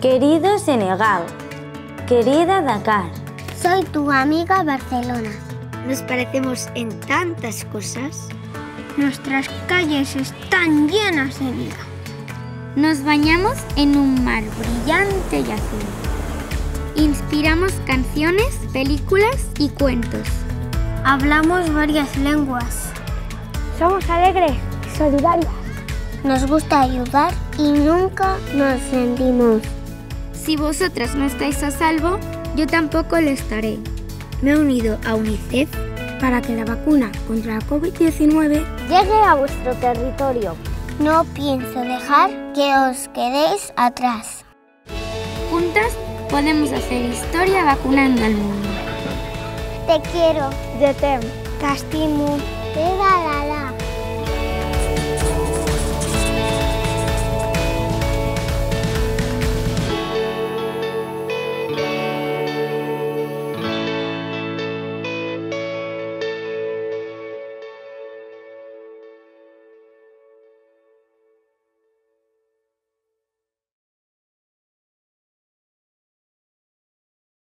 Querido Senegal, querida Dakar, soy tu amiga Barcelona. Nos parecemos en tantas cosas. Nuestras calles están llenas de vida. Nos bañamos en un mar brillante y azul. Inspiramos canciones, películas y cuentos. Hablamos varias lenguas. Somos alegres y solidarias. Nos gusta ayudar y nunca nos rendimos. Si vosotras no estáis a salvo, yo tampoco lo estaré. Me he unido a UNICEF para que la vacuna contra la COVID-19 llegue a vuestro territorio. No pienso dejar que os quedéis atrás. Juntas podemos hacer historia vacunando al mundo. Te quiero. Viva la